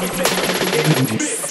Mix.